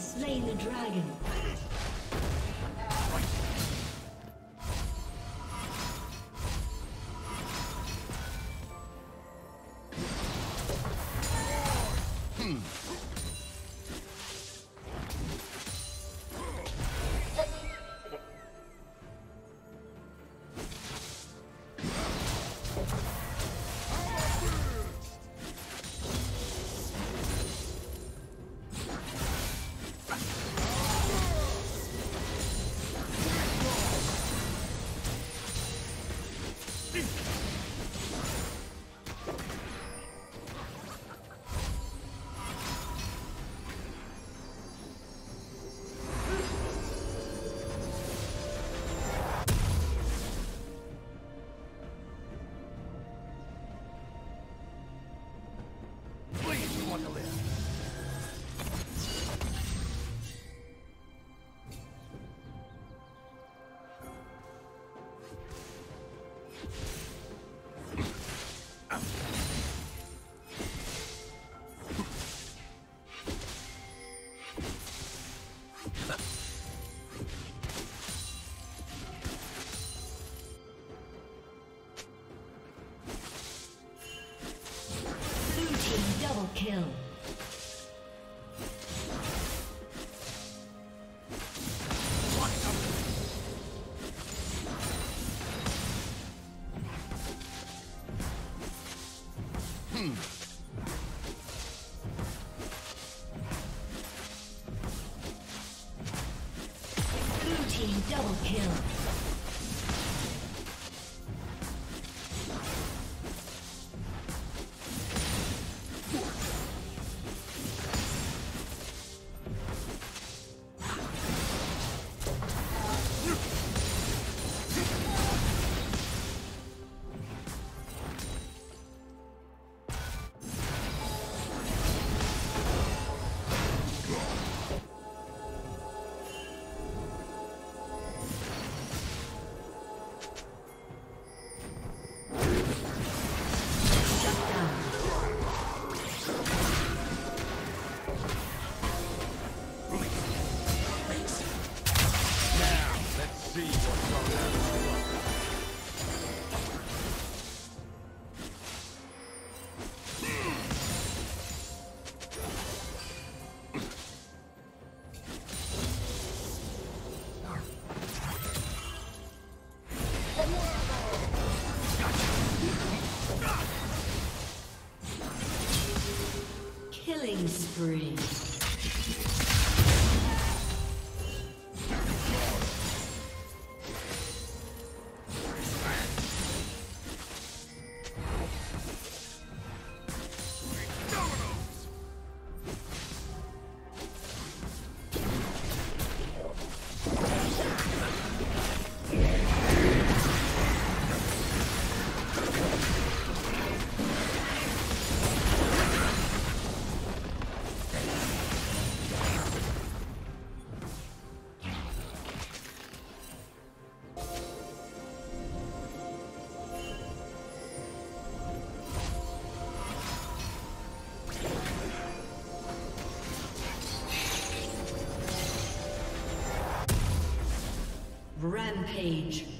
slain the dragon. Kill. Killing spree. Rampage.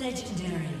Legendary.